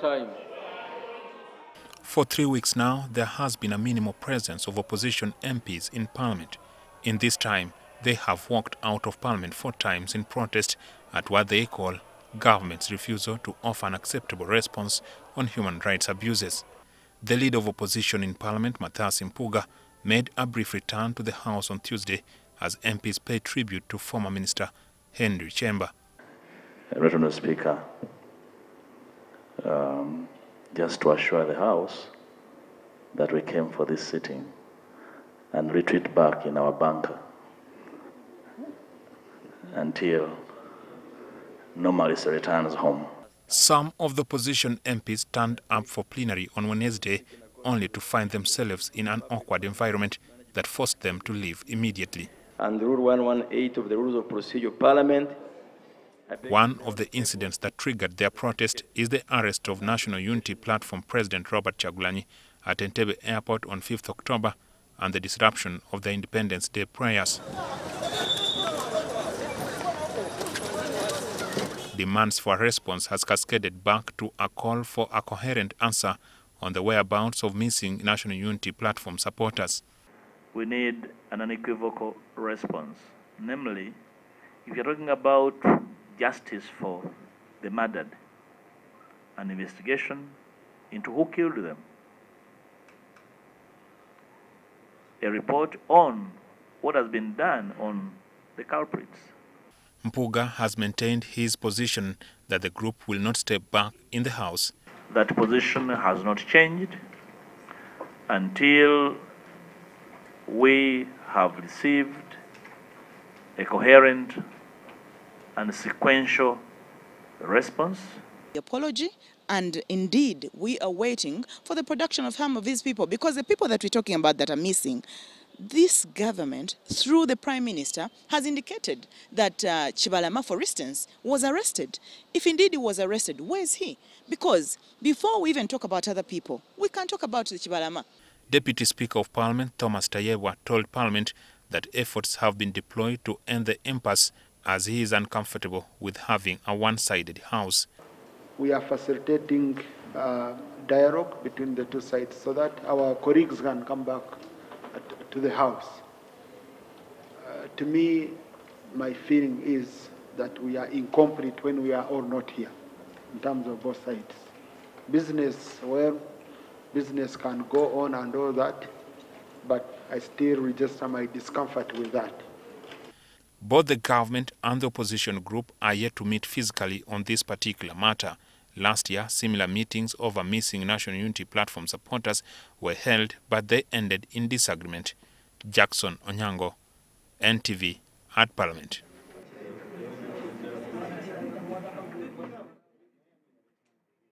Time. For three weeks now, there has been a minimal presence of opposition MPs in Parliament. In this time, they have walked out of Parliament four times in protest at what they call government's refusal to offer an acceptable response on human rights abuses. The leader of opposition in Parliament, Mathias Impuga, made a brief return to the House on Tuesday as MPs paid tribute to former Minister Henry Chamber. Honourable Speaker, um, just to assure the House that we came for this sitting and retreat back in our bunker until normalcy returns home. Some of the opposition MPs turned up for plenary on Wednesday only to find themselves in an awkward environment that forced them to leave immediately. And Rule 118 of the Rules of Procedure Parliament. One of the incidents that triggered their protest is the arrest of National Unity Platform President Robert Kyagulanyi at Entebbe Airport on 5th October and the disruption of the Independence Day prayers. Demands for a response has cascaded back to a call for a coherent answer on the whereabouts of missing National Unity Platform supporters. We need an unequivocal response. Namely, if you're talking about justice for the murdered, an investigation into who killed them, a report on what has been done on the culprits. Mpuuga has maintained his position that the group will not step back in the House. That position has not changed until we have received a coherent and sequential response. The apology and indeed we are waiting for the production of harm of these people because the people that we're talking about that are missing this government, through the Prime Minister, has indicated that uh, Chibalama, for instance, was arrested. If indeed he was arrested, where is he? Because before we even talk about other people, we can talk about the Chibalama. Deputy Speaker of Parliament Thomas Tayewa told Parliament that efforts have been deployed to end the impasse as he is uncomfortable with having a one-sided house. We are facilitating uh, dialogue between the two sides so that our colleagues can come back to the house. Uh, to me, my feeling is that we are incomplete when we are all not here in terms of both sides. Business, well, business can go on and all that, but I still register my discomfort with that. Both the government and the opposition group are yet to meet physically on this particular matter. Last year, similar meetings over missing National Unity Platform supporters were held, but they ended in disagreement. Jackson Onyango, NTV, at Parliament.